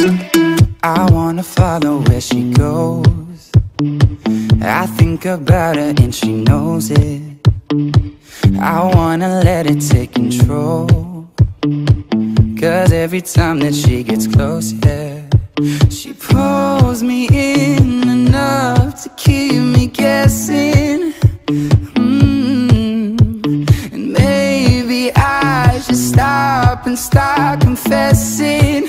I wanna follow where she goes. I think about her and she knows it. I wanna let it take control. Cause every time that she gets close, yeah, she pulls me in enough to keep me guessing. Mm. And maybe I should stop and start confessing,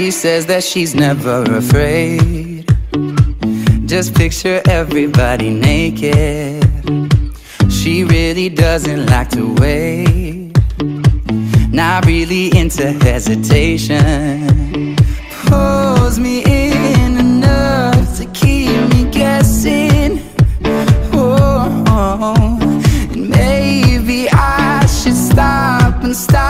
She says that she's never afraid. Just picture everybody naked. She really doesn't like to wait. Not really into hesitation. Pulls me in enough to keep me guessing. Oh, and maybe I should stop and start